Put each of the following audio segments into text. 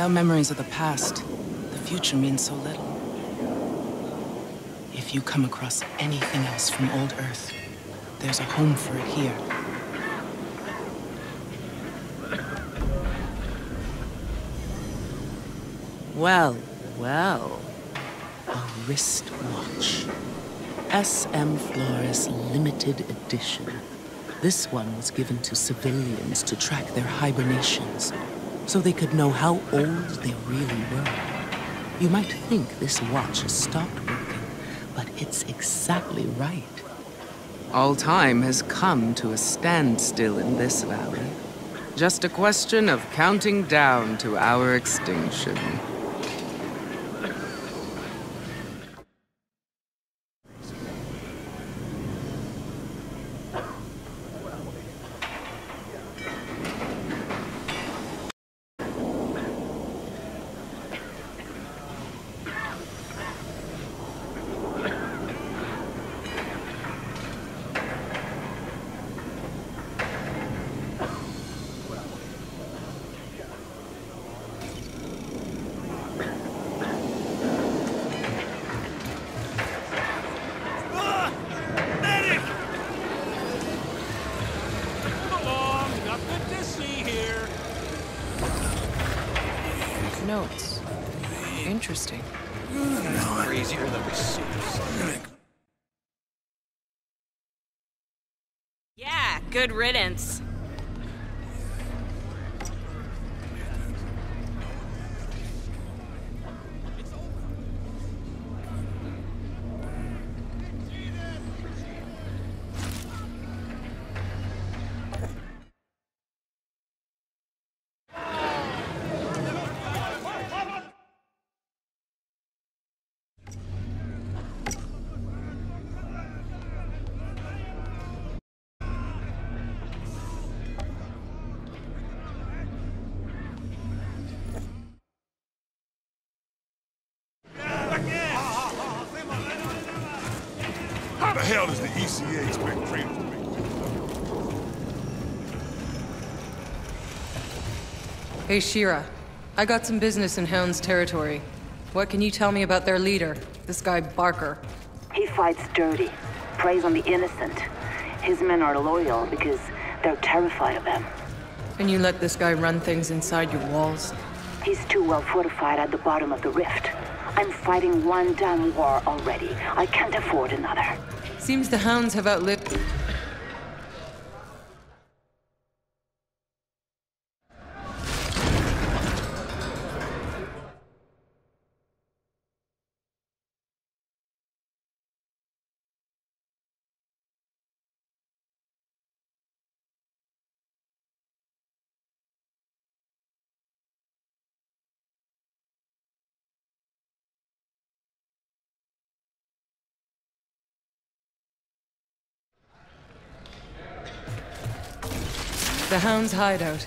Without memories of the past, the future means so little. If you come across anything else from old Earth, there's a home for it here. Well, well. A wristwatch. SM Flores limited edition. This one was given to civilians to track their hibernations, so they could know how old they really were. You might think this watch has stopped working, but it's exactly right. All time has come to a standstill in this valley. Just a question of counting down to our extinction. Hell does the ECA expect trainers to make Hey, Shira. I got some business in Hound's territory. What can you tell me about their leader, this guy Barker? He fights dirty, preys on the innocent. His men are loyal because they're terrified of him. And you let this guy run things inside your walls? He's too well fortified at the bottom of the rift. I'm fighting one damn war already. I can't afford another. Seems the Hounds have outlived... The Hound's hideout.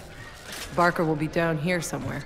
Barker will be down here somewhere.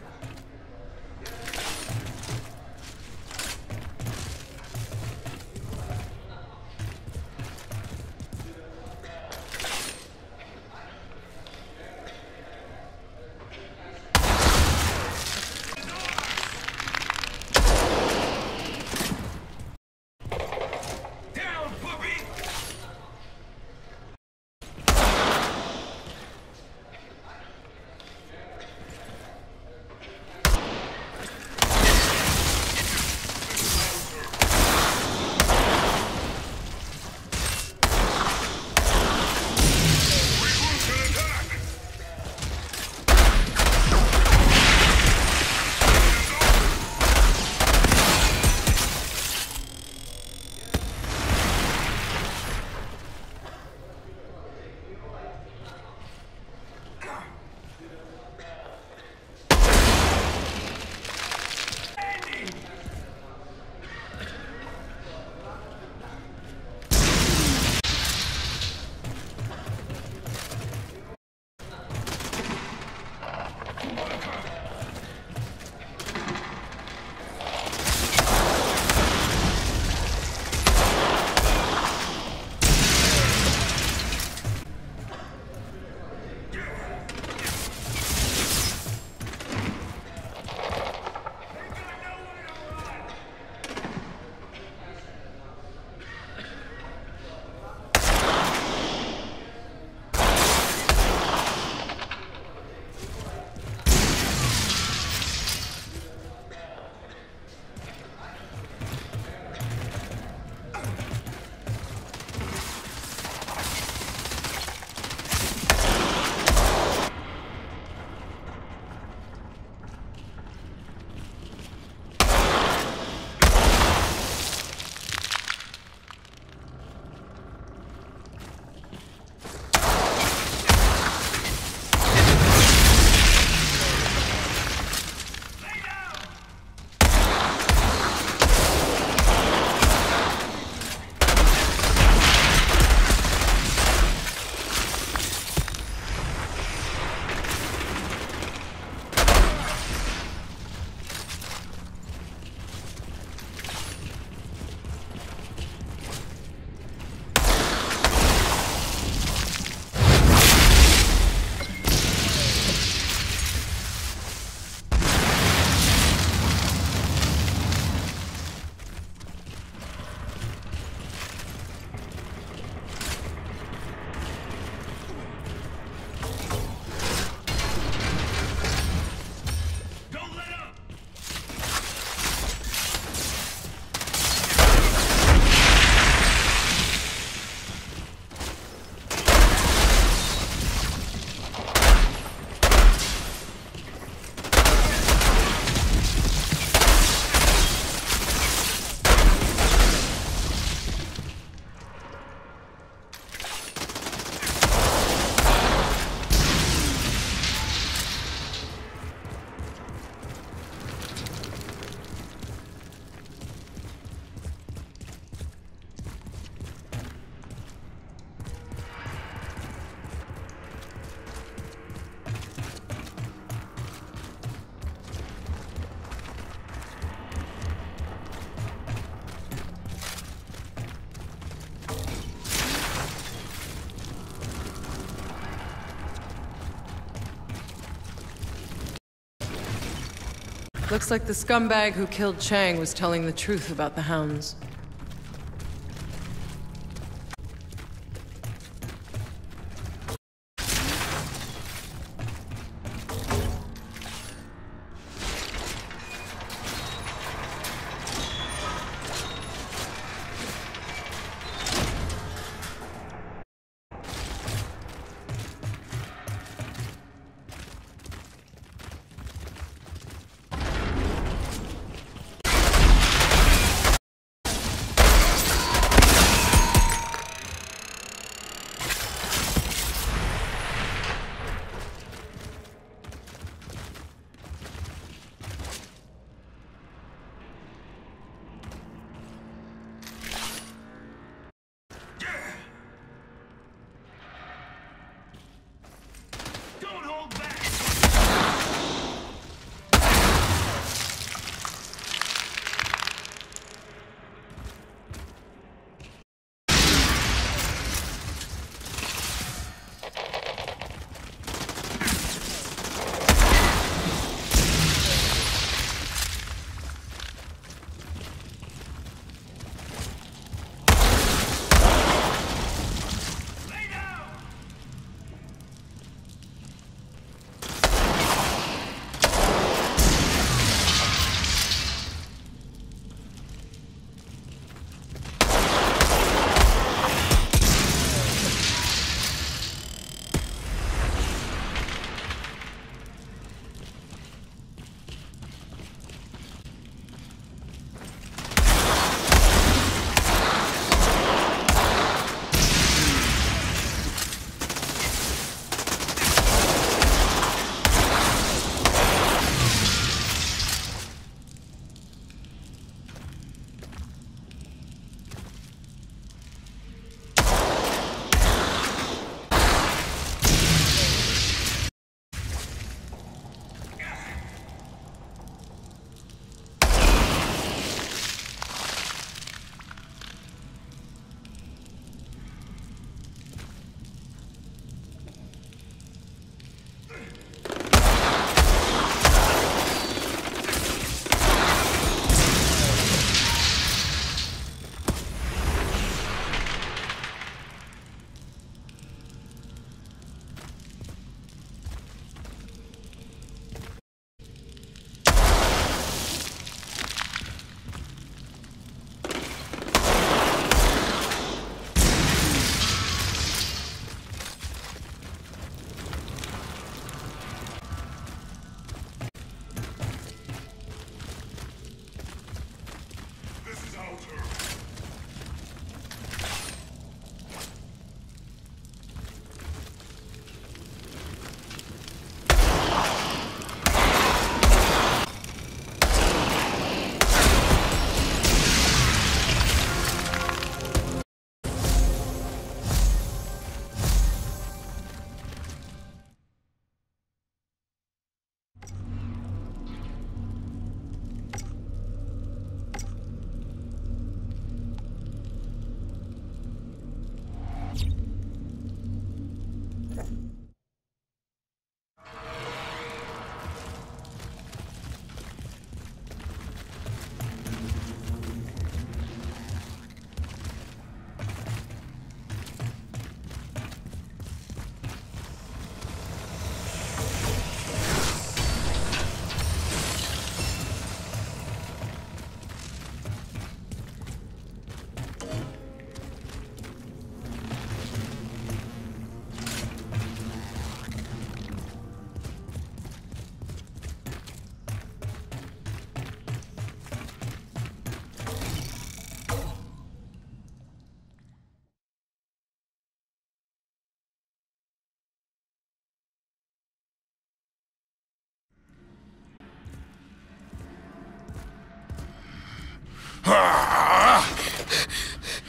Looks like the scumbag who killed Chang was telling the truth about the hounds.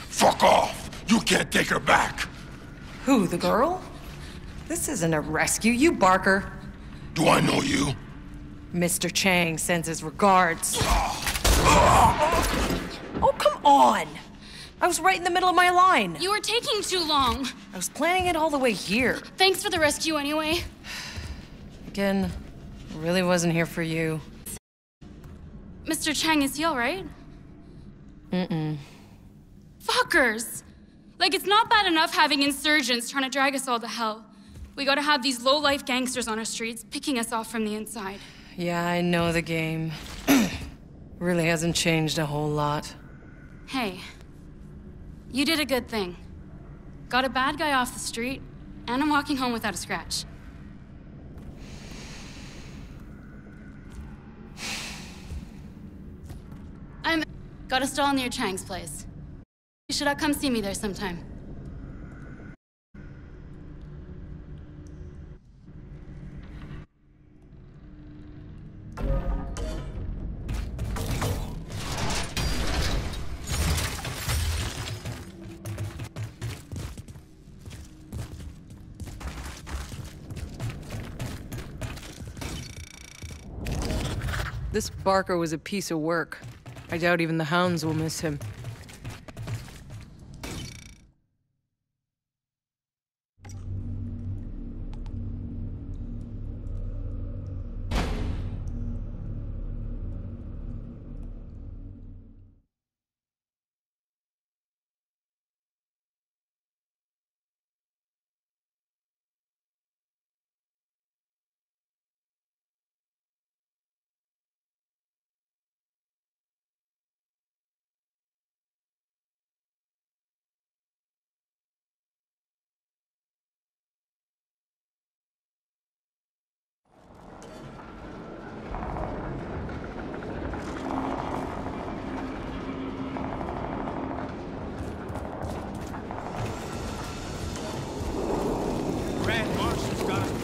Fuck off! You can't take her back! Who, the girl? This isn't a rescue, you Barker. Do I know you? Mr. Chang sends his regards. Oh, come on! I was right in the middle of my line. You were taking too long. I was planning it all the way here. Thanks for the rescue anyway. Again, I really wasn't here for you. Mr. Chang, is he alright? Mm-mm. Fuckers! Like, it's not bad enough having insurgents trying to drag us all to hell. We gotta have these low-life gangsters on our streets, picking us off from the inside. Yeah, I know the game. really hasn't changed a whole lot. Hey, you did a good thing. Got a bad guy off the street, and I'm walking home without a scratch. I'm... got a stall near Chang's place. You should come see me there sometime. This Barker was a piece of work. I doubt even the hounds will miss him.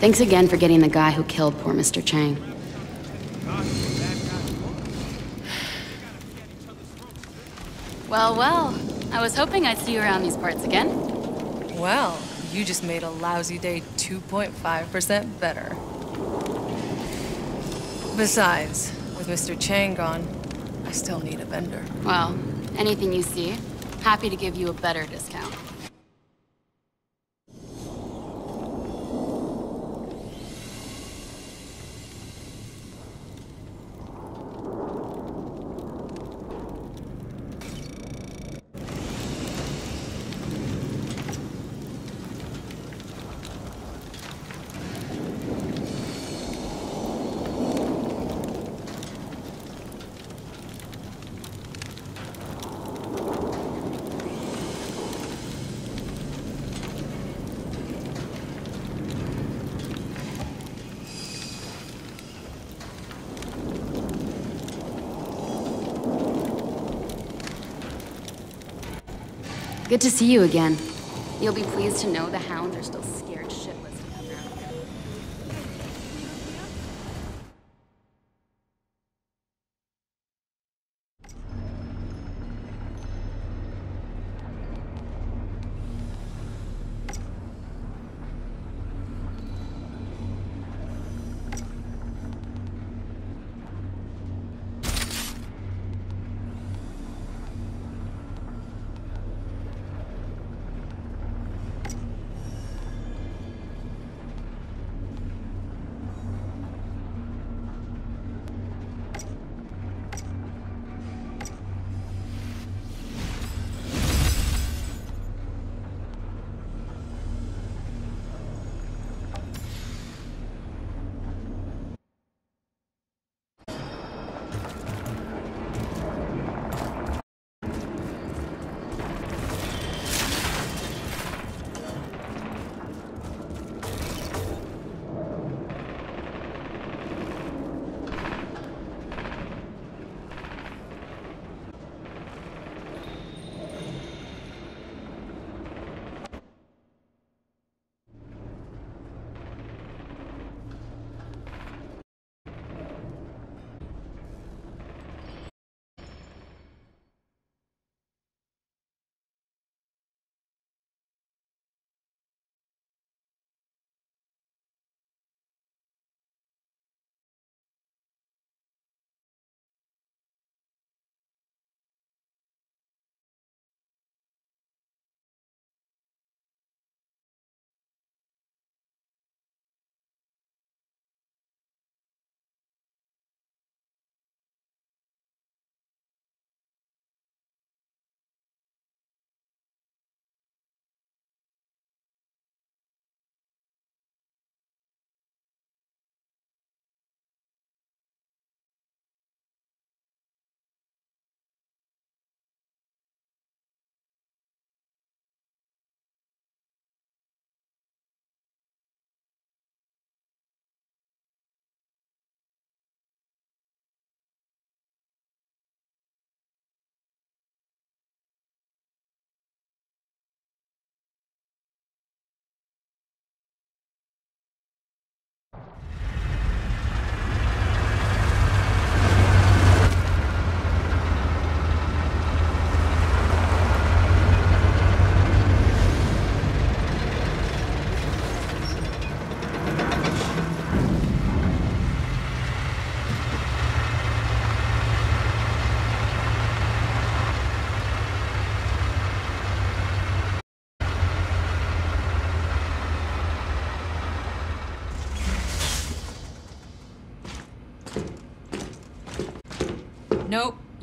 Thanks again for getting the guy who killed poor Mr. Chang. Well, well. I was hoping I'd see you around these parts again. Well, you just made a lousy day 2.5% better. Besides, with Mr. Chang gone, I still need a vendor. Well, anything you see, happy to give you a better discount. Good to see you again. You'll be pleased to know the hounds are still scared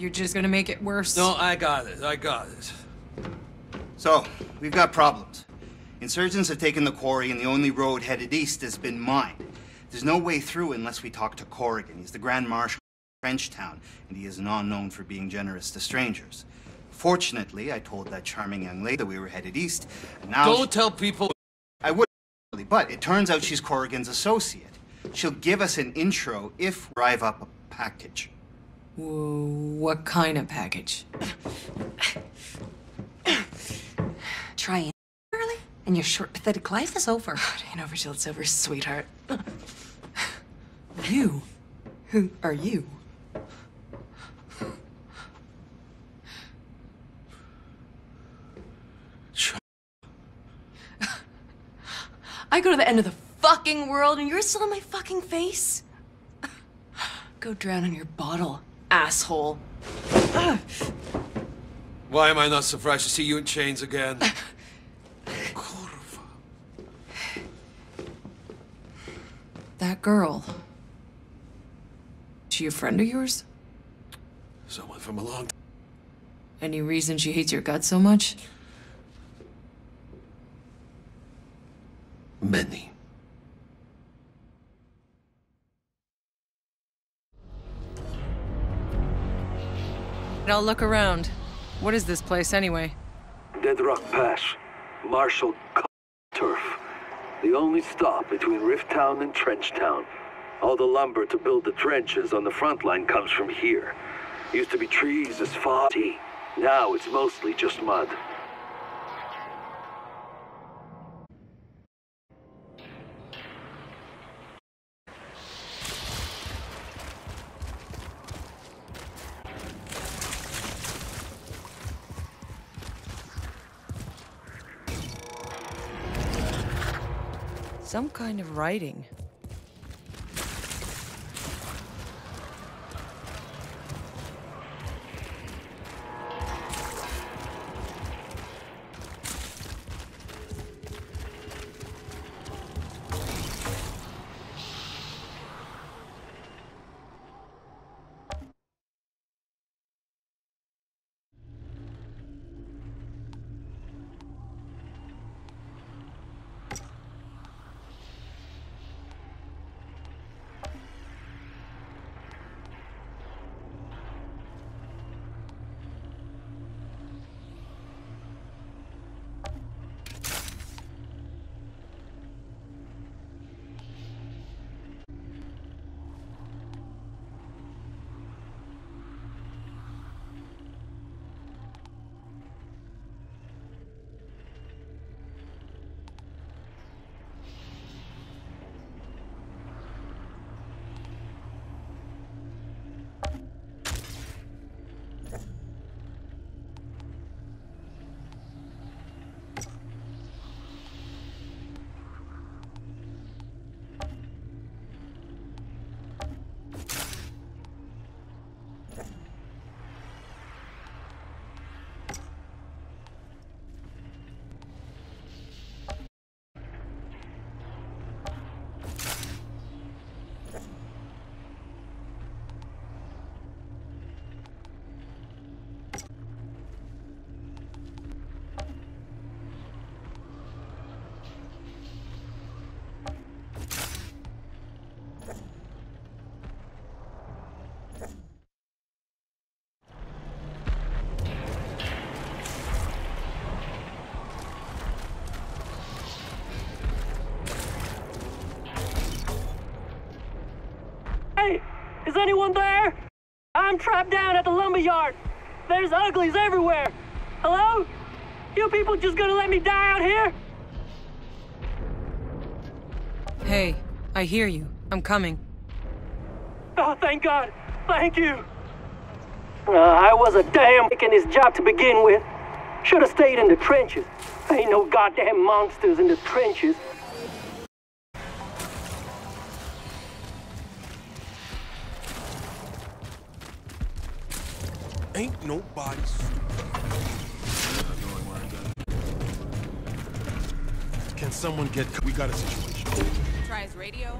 you're just gonna make it worse. No, I got it. I got it. So, we've got problems. Insurgents have taken the quarry, and the only road headed east has been mined. There's no way through unless we talk to Corrigan. He's the Grand Marshal of Trenchtown, and he is not known for being generous to strangers. Fortunately, I told that charming young lady that we were headed east, and now. Don't tell people. I would, but it turns out she's Corrigan's associate. She'll give us an intro if we drive up a package. What kind of package? Try early, and your short, pathetic life is over. It ain't over till it's over, sweetheart. you? Who are you? I go to the end of the fucking world and you're still in my fucking face? Go drown in your bottle, asshole. Why am I not surprised to see you in chains again? Corva. That girl. She a friend of yours? Someone from a long. Time. Any reason she hates your guts so much? Many. I'll look around. What is this place anyway? Dead Rock Pass. Marshal Turf. The only stop between Rifttown and Trenchtown. All the lumber to build the trenches on the front line comes from here. Used to be trees as far. Now it's mostly just mud. Some kind of writing. Hey, is anyone there? I'm trapped down at the lumberyard. There's uglies everywhere. Hello? You people just gonna let me die out here? Hey, I hear you. I'm coming. Oh, thank God. Thank you. Uh, I was a damn in this job to begin with. Should have stayed in the trenches. Ain't no goddamn monsters in the trenches. Ain't nobody Can someone get... We got a situation. Try his radio.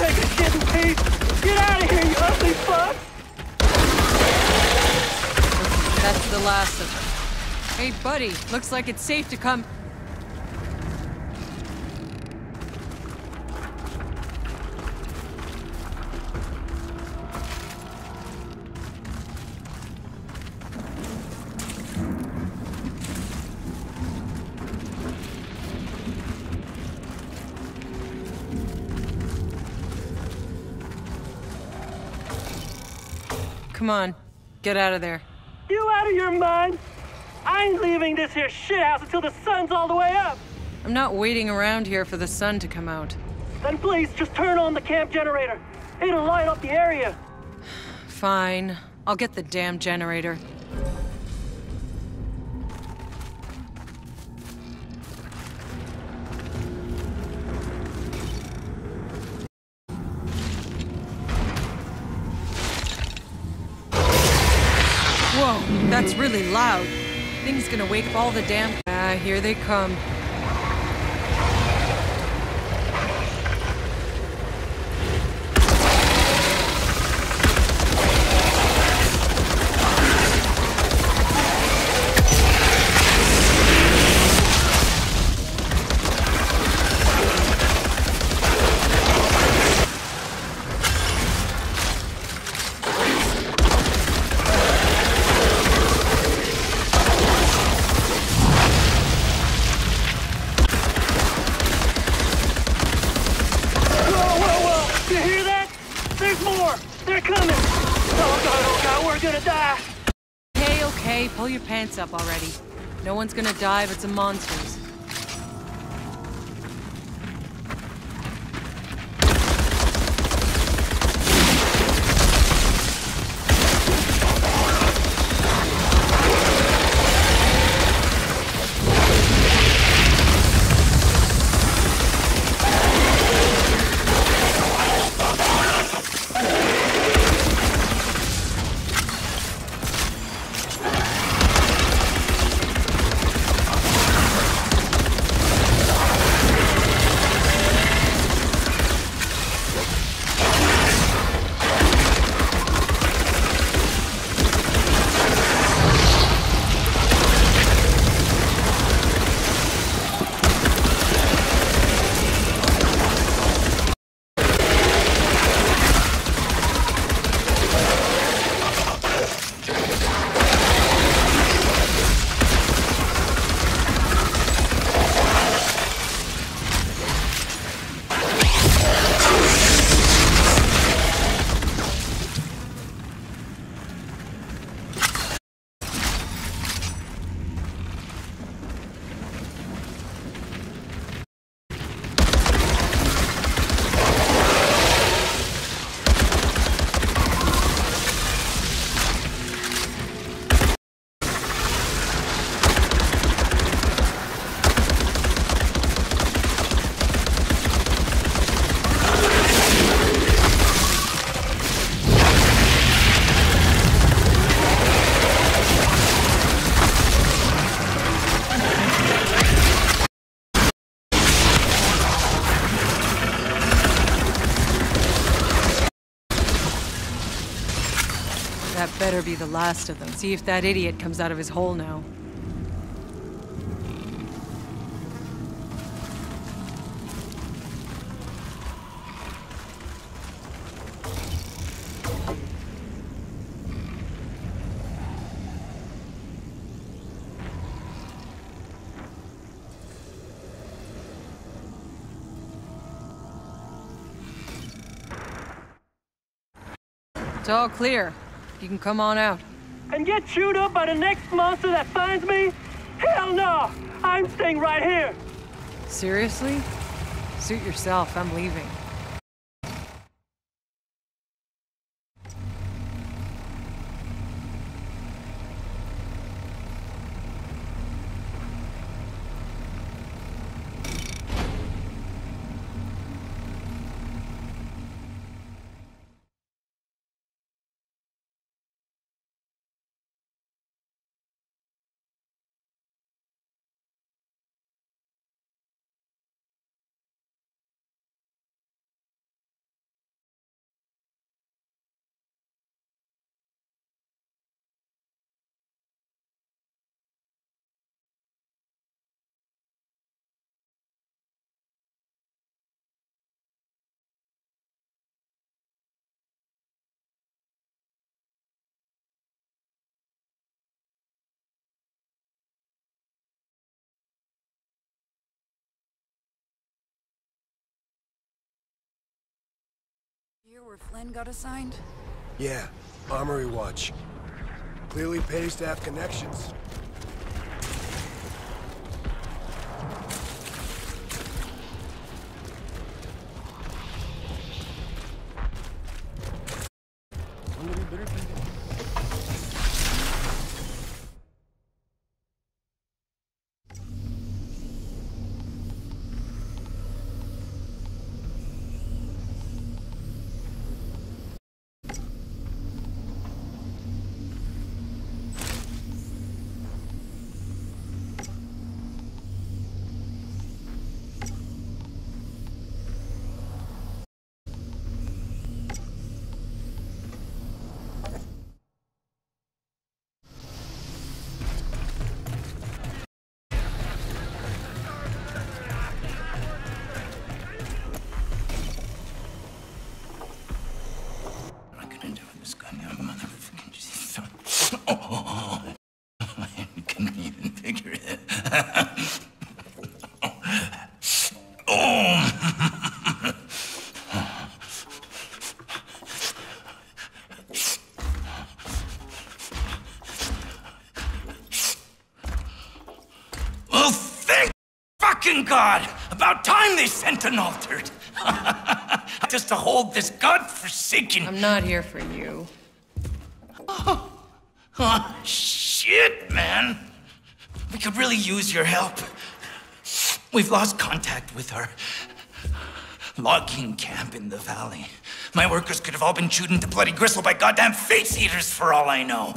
Taking a shit in peace. Get out of here, you ugly fuck! That's the last of them. Hey, buddy, looks like it's safe to come. Come on, get out of there. You out of your mind? I ain't leaving this here shithouse until the sun's all the way up. I'm not waiting around here for the sun to come out. Then please just turn on the camp generator. It'll light up the area. Fine. I'll get the damn generator. Whoa, that's really loud. Thing's gonna wake up all the damn. Ah, here they come. One's gonna die but some monsters. That better be the last of them. See if that idiot comes out of his hole now. It's all clear. You can come on out. And get chewed up by the next monster that finds me? Hell no! I'm staying right here! Seriously? Suit yourself, I'm leaving. Here where Flynn got assigned? Yeah, Armory Watch. Clearly pays to have connections. God! About time they sent an altered. Just to hold this godforsaken. I'm not here for you. Oh, oh, shit, man. We could really use your help. We've lost contact with our logging camp in the valley. My workers could have all been chewed into bloody gristle by goddamn face eaters for all I know.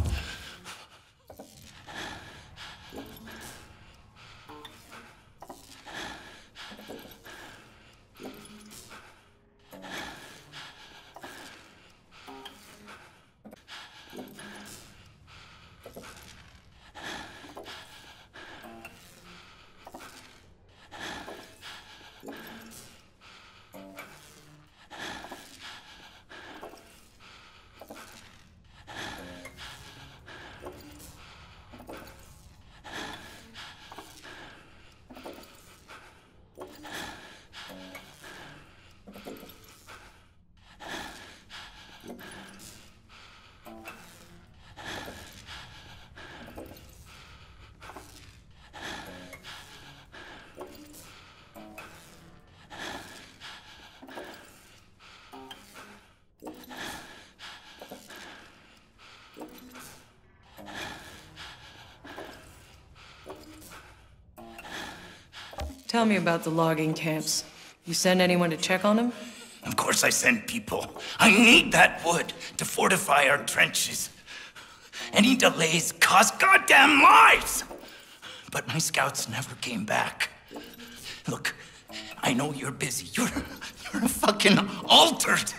Tell me about the logging camps. You send anyone to check on them? Of course I send people. I need that wood to fortify our trenches. Any delays cost goddamn lives! But my scouts never came back. Look, I know you're busy. You're, you're fucking altered.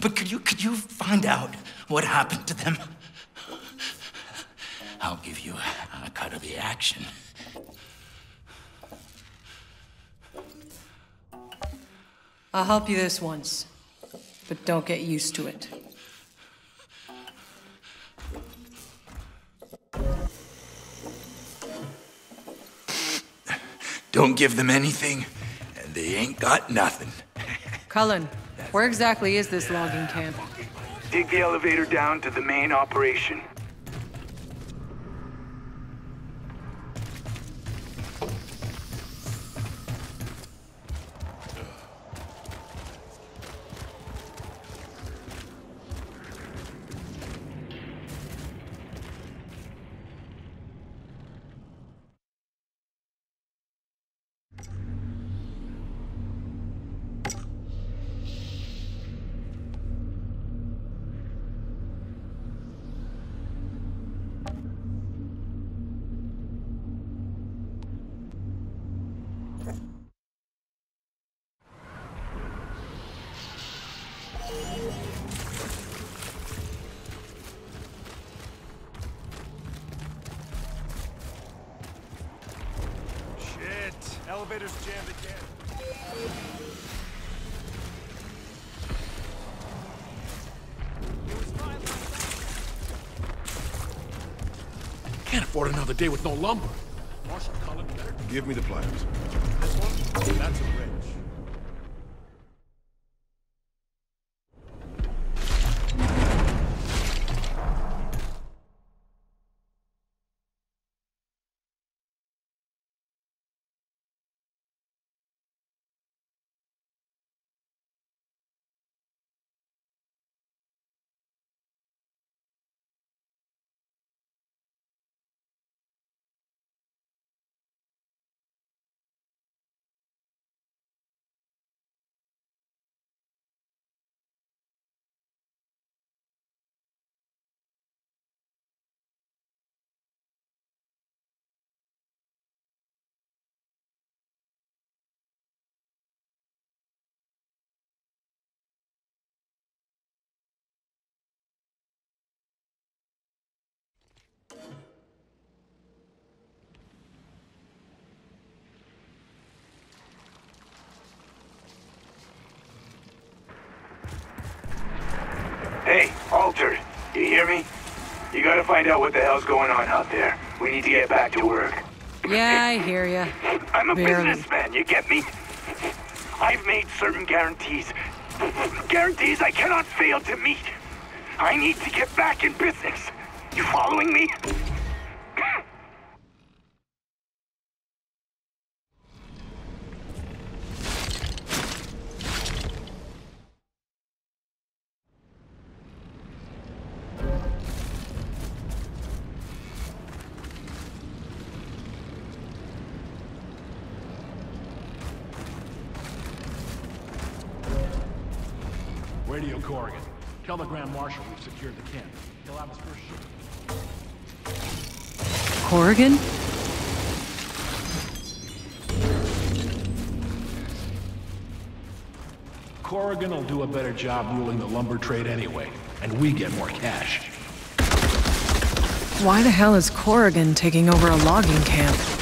But could you, could you find out what happened to them? I'll give you a, a cut of the action. I'll help you this once, but don't get used to it. Don't give them anything, and they ain't got nothing. Cullen, where exactly is this logging camp? Take the elevator down to the main operation. Elevator's jammed again. Can't afford another day with no lumber. Marshal Cullen better. Give me the pliers. This one? That's a wrench. Hey, Alter, you hear me? You gotta find out what the hell's going on out there. We need to get back to work. Yeah, I hear ya. I'm a Barely. businessman, you get me? I've made certain guarantees. Guarantees I cannot fail to meet. I need to get back in business. You following me? Corrigan? Corrigan will do a better job ruling the lumber trade anyway, and we get more cash. Why the hell is Corrigan taking over a logging camp?